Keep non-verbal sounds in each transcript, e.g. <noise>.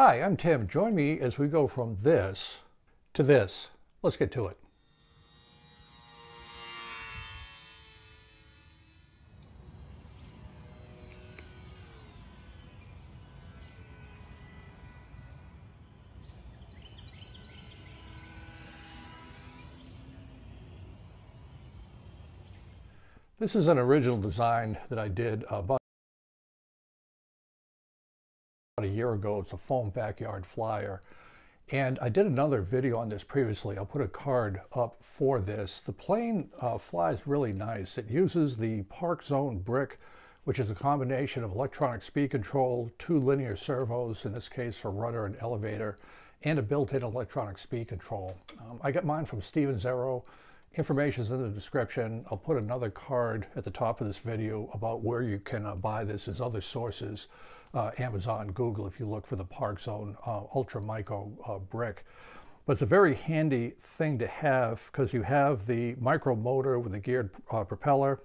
Hi, I'm Tim. Join me as we go from this to this. Let's get to it. This is an original design that I did about a year ago. It's a foam backyard flyer. And I did another video on this previously. I'll put a card up for this. The plane uh, flies really nice. It uses the ParkZone brick, which is a combination of electronic speed control, two linear servos, in this case for rudder and elevator, and a built-in electronic speed control. Um, I got mine from Stevens Aero. Information is in the description. I'll put another card at the top of this video about where you can uh, buy this as other sources uh, Amazon, Google, if you look for the ParkZone uh, Ultra Micro uh, brick. But it's a very handy thing to have because you have the micro motor with the geared uh, propeller.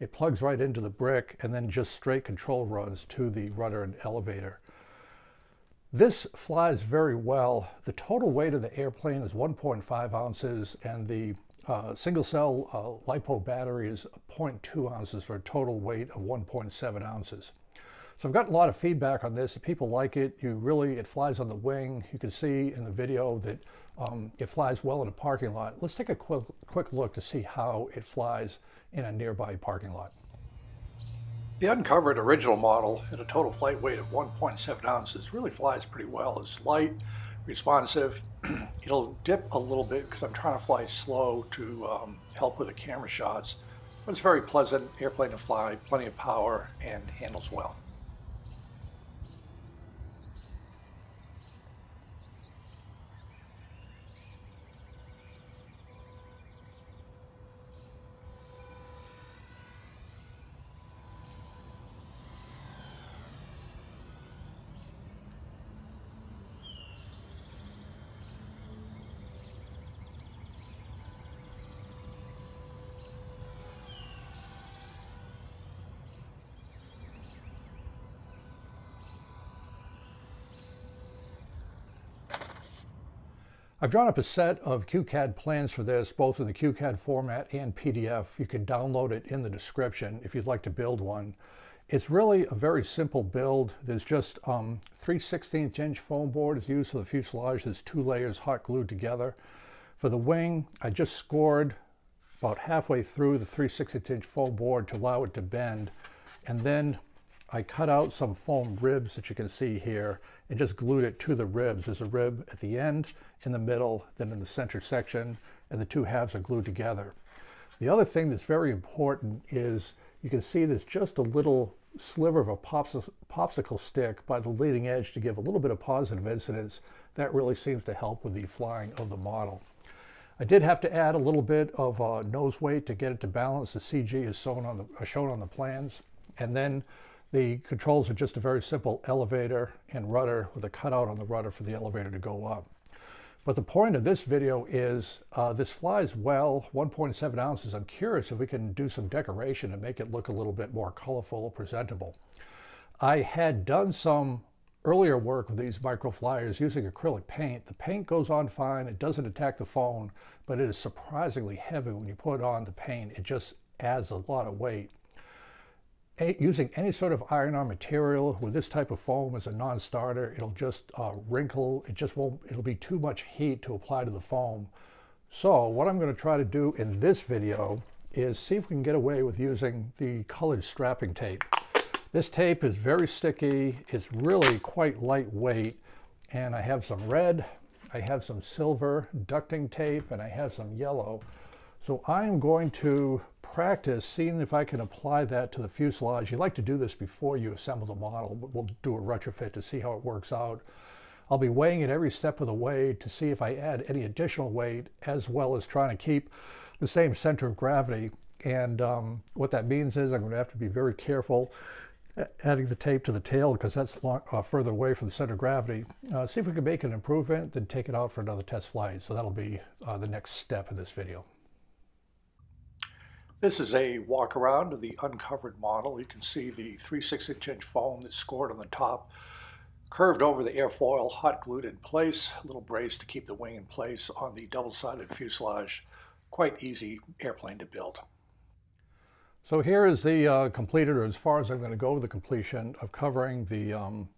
It plugs right into the brick and then just straight control runs to the rudder and elevator. This flies very well. The total weight of the airplane is 1.5 ounces and the uh, single cell uh, LiPo battery is 0.2 ounces for a total weight of 1.7 ounces. So I've gotten a lot of feedback on this. People like it. You really, it flies on the wing. You can see in the video that um, it flies well in a parking lot. Let's take a quick, quick look to see how it flies in a nearby parking lot. The uncovered original model at a total flight weight of 1.7 ounces really flies pretty well. It's light, responsive. <clears throat> It'll dip a little bit because I'm trying to fly slow to um, help with the camera shots. But it's very pleasant airplane to fly, plenty of power, and handles well. I've drawn up a set of QCAD plans for this, both in the QCAD format and PDF. You can download it in the description if you'd like to build one. It's really a very simple build. There's just um, 3 16 inch foam board is used for the fuselage. There's two layers hot glued together. For the wing, I just scored about halfway through the 3 16 inch foam board to allow it to bend. And then I cut out some foam ribs that you can see here and just glued it to the ribs. There's a rib at the end, in the middle, then in the center section, and the two halves are glued together. The other thing that's very important is you can see there's just a little sliver of a popsicle stick by the leading edge to give a little bit of positive incidence. That really seems to help with the flying of the model. I did have to add a little bit of uh, nose weight to get it to balance. The CG is shown on the, uh, shown on the plans. And then the controls are just a very simple elevator and rudder with a cutout on the rudder for the elevator to go up. But the point of this video is uh, this flies well, 1.7 ounces. I'm curious if we can do some decoration and make it look a little bit more colorful, presentable. I had done some earlier work with these micro flyers using acrylic paint. The paint goes on fine, it doesn't attack the phone, but it is surprisingly heavy when you put on the paint. It just adds a lot of weight using any sort of iron-on material with this type of foam as a non-starter, it'll just uh, wrinkle. It just won't, it'll be too much heat to apply to the foam. So what I'm going to try to do in this video is see if we can get away with using the colored strapping tape. This tape is very sticky. It's really quite lightweight. And I have some red, I have some silver ducting tape, and I have some yellow. So I'm going to practice seeing if I can apply that to the fuselage. You like to do this before you assemble the model, but we'll do a retrofit to see how it works out. I'll be weighing it every step of the way to see if I add any additional weight as well as trying to keep the same center of gravity. And um, what that means is I'm going to have to be very careful adding the tape to the tail because that's long, uh, further away from the center of gravity. Uh, see if we can make an improvement, then take it out for another test flight. So that'll be uh, the next step in this video. This is a walk around of the uncovered model. You can see the 3 6 inch foam that's scored on the top. curved over the airfoil, hot glued in place, a little brace to keep the wing in place on the double-sided fuselage. Quite easy airplane to build. So here is the uh, completed, or as far as I'm going to go with the completion of covering the um,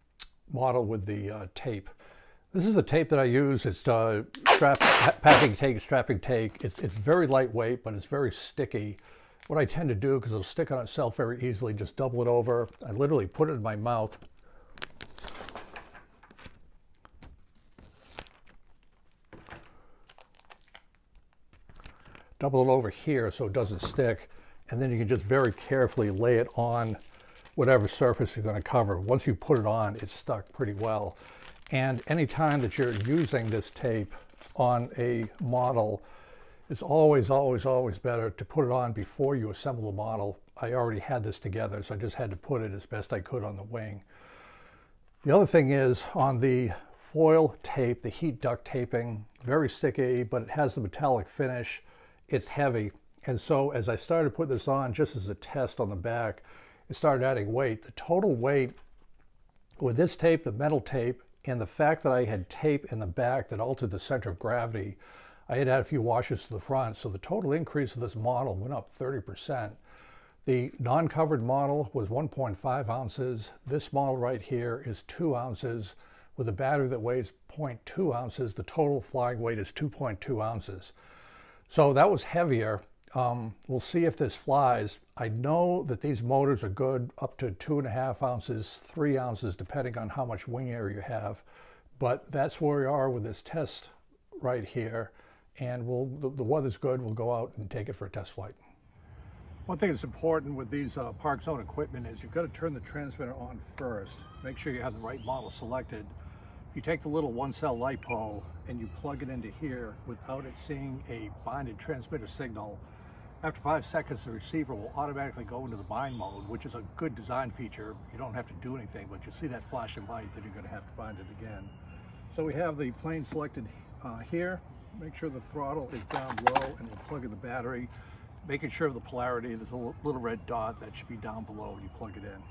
model with the uh, tape. This is the tape that I use. It's uh, strap, packing tape, strapping tape. It's, it's very lightweight, but it's very sticky. What I tend to do, because it'll stick on itself very easily, just double it over. I literally put it in my mouth. Double it over here so it doesn't stick. And then you can just very carefully lay it on whatever surface you're going to cover. Once you put it on, it's stuck pretty well. And anytime that you're using this tape on a model, it's always, always, always better to put it on before you assemble the model. I already had this together, so I just had to put it as best I could on the wing. The other thing is on the foil tape, the heat duct taping, very sticky, but it has the metallic finish. It's heavy. And so as I started to put this on, just as a test on the back, it started adding weight. The total weight with this tape, the metal tape, and the fact that I had tape in the back that altered the center of gravity, I had had a few washes to the front, so the total increase of this model went up 30%. The non-covered model was 1.5 ounces. This model right here is 2 ounces. With a battery that weighs 0.2 ounces, the total flying weight is 2.2 ounces. So that was heavier. Um, we'll see if this flies. I know that these motors are good up to two and a half ounces, three ounces, depending on how much wing area you have. But that's where we are with this test right here. And we'll, the, the weather's good, we'll go out and take it for a test flight. One thing that's important with these uh, ParkZone equipment is you've got to turn the transmitter on first. Make sure you have the right model selected. If you take the little one cell LiPo and you plug it into here without it seeing a binded transmitter signal, after five seconds, the receiver will automatically go into the bind mode, which is a good design feature. You don't have to do anything, but you see that flashing light, then you're going to have to bind it again. So we have the plane selected uh, here. Make sure the throttle is down low and we'll plug in the battery. Making sure of the polarity, there's a little red dot that should be down below when you plug it in.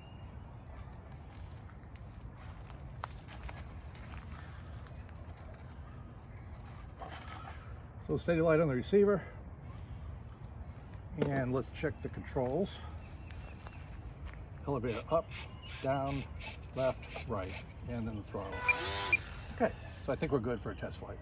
So steady light on the receiver. And let's check the controls. Elevator up, down, left, right, and then the throttle. Okay, so I think we're good for a test flight.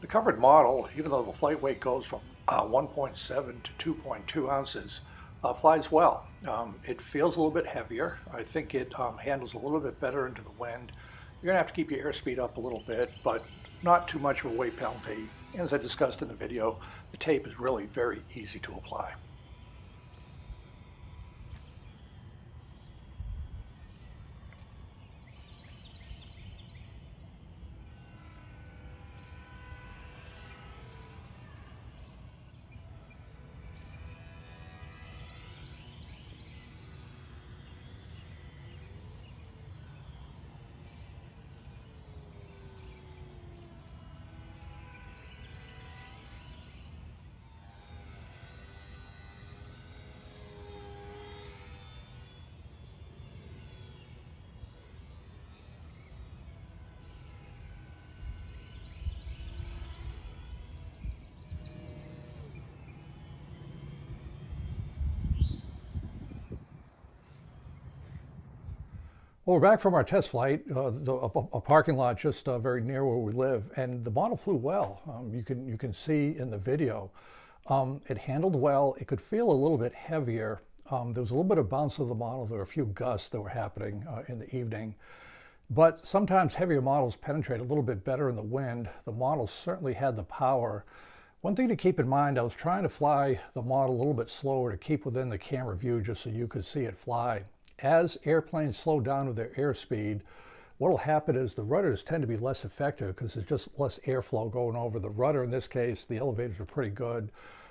The covered model, even though the flight weight goes from uh, 1.7 to 2.2 ounces, uh, flies well. Um, it feels a little bit heavier. I think it um, handles a little bit better into the wind. You're going to have to keep your airspeed up a little bit, but not too much of a weight penalty. As I discussed in the video, the tape is really very easy to apply. Well, we're back from our test flight, uh, the, a, a, parking lot just uh, very near where we live, and the model flew well. Um, you can you can see in the video, um, it handled well. It could feel a little bit heavier. Um, there was a little bit of bounce of the model. There were a few gusts that were happening uh, in the evening, but sometimes heavier models penetrate a little bit better in the wind. The model certainly had the power. One thing to keep in mind, I was trying to fly the model a little bit slower to keep within the camera view just so you could see it fly as airplanes slow down with their airspeed, what will happen is the rudders tend to be less effective because there's just less airflow going over the rudder. In this case, the elevators are pretty good.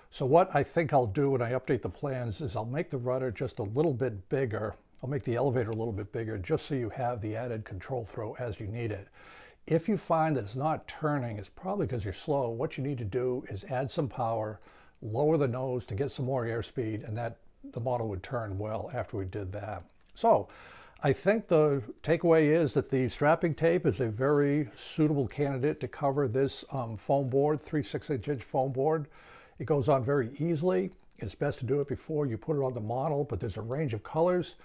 So what I think I'll do when I update the plans is I'll make the rudder just a little bit bigger. I'll make the elevator a little bit bigger just so you have the added control throw as you need it. If you find that it's not turning, it's probably because you're slow. What you need to do is add some power, lower the nose to get some more airspeed, and that the model would turn well after we did that. So I think the takeaway is that the strapping tape is a very suitable candidate to cover this um, foam board, 3 6 inch foam board. It goes on very easily. It's best to do it before you put it on the model, but there's a range of colors.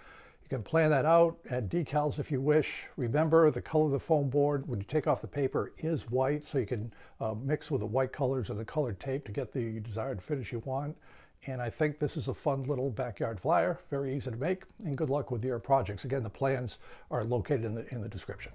You can plan that out, add decals if you wish. Remember the color of the foam board when you take off the paper is white, so you can uh, mix with the white colors of the colored tape to get the desired finish you want. And I think this is a fun little backyard flyer, very easy to make, and good luck with your projects. Again, the plans are located in the, in the description.